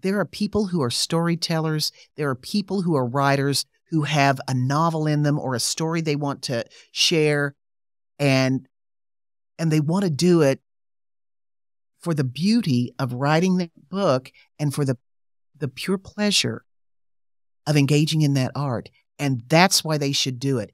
there are people who are storytellers, there are people who are writers who have a novel in them or a story they want to share and and they want to do it for the beauty of writing that book and for the the pure pleasure of engaging in that art and that's why they should do it.